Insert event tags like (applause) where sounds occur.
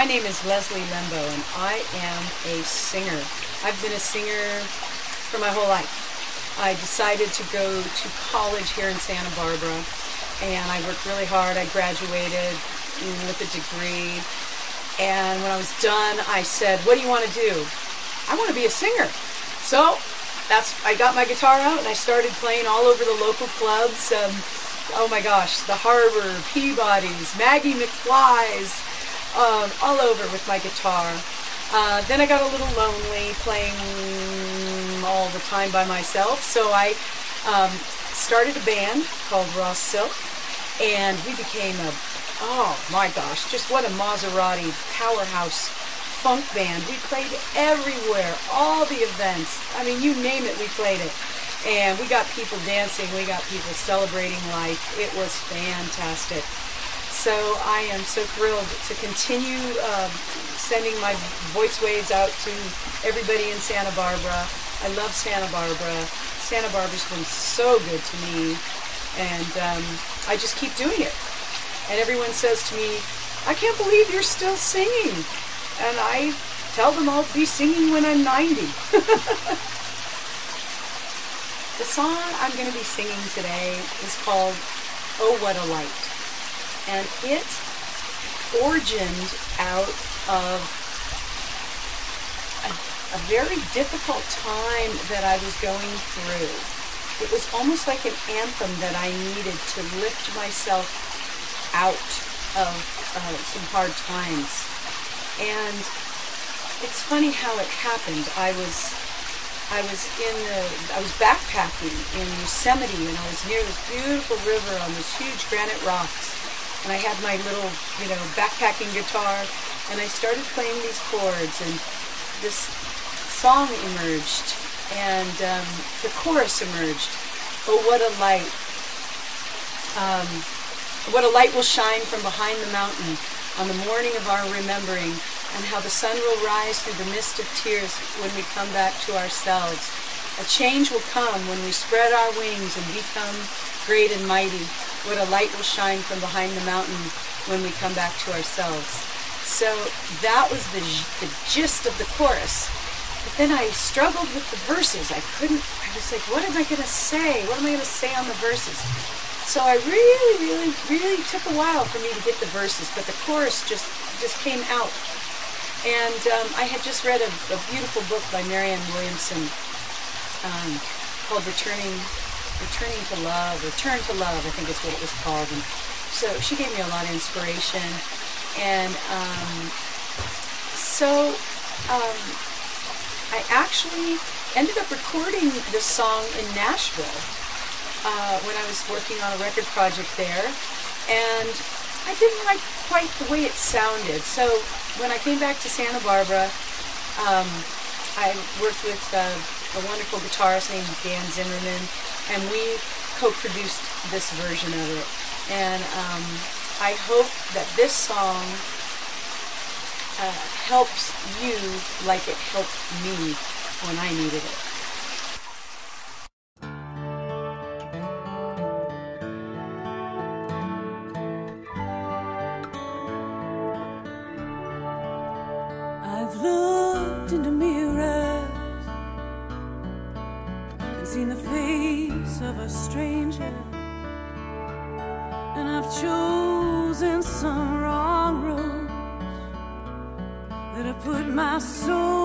My name is Leslie Lembo, and I am a singer. I've been a singer for my whole life. I decided to go to college here in Santa Barbara, and I worked really hard. I graduated with a degree, and when I was done, I said, "What do you want to do?" I want to be a singer. So that's I got my guitar out and I started playing all over the local clubs. Um, oh my gosh, the Harbor, Peabody's, Maggie McFly's, um, all over with my guitar. Uh, then I got a little lonely playing all the time by myself, so I um, started a band called Raw Silk, and we became a oh my gosh, just what a Maserati powerhouse funk band. We played everywhere, all the events. I mean, you name it, we played it. And we got people dancing, we got people celebrating life. It was fantastic. So I am so thrilled to continue uh, sending my voice waves out to everybody in Santa Barbara. I love Santa Barbara. Santa Barbara's been so good to me, and um, I just keep doing it. And everyone says to me, I can't believe you're still singing. And I tell them I'll be singing when I'm 90. (laughs) the song I'm going to be singing today is called Oh What a Light and it origined out of a, a very difficult time that I was going through. It was almost like an anthem that I needed to lift myself out of uh, some hard times. And it's funny how it happened. I was I was in the I was backpacking in Yosemite and I was near this beautiful river on these huge granite rocks and I had my little, you know, backpacking guitar, and I started playing these chords, and this song emerged, and um, the chorus emerged. Oh, what a light! Um, what a light will shine from behind the mountain on the morning of our remembering, and how the sun will rise through the mist of tears when we come back to ourselves. A change will come when we spread our wings and become great and mighty what a light will shine from behind the mountain when we come back to ourselves. So that was the, the gist of the chorus. But then I struggled with the verses. I couldn't, I was like, what am I going to say? What am I going to say on the verses? So I really, really, really took a while for me to get the verses, but the chorus just, just came out. And um, I had just read a, a, beautiful book by Marianne Williamson um, called Returning Returning to Love, Return to Love, I think is what it was called. And so she gave me a lot of inspiration. And um, so um, I actually ended up recording this song in Nashville uh, when I was working on a record project there. And I didn't like quite the way it sounded. So when I came back to Santa Barbara, um, I worked with uh, a wonderful guitarist named Dan Zimmerman, and we co-produced this version of it. And um, I hope that this song uh, helps you like it helped me when I needed it. Seen the face of a stranger, and I've chosen some wrong roads that have put my soul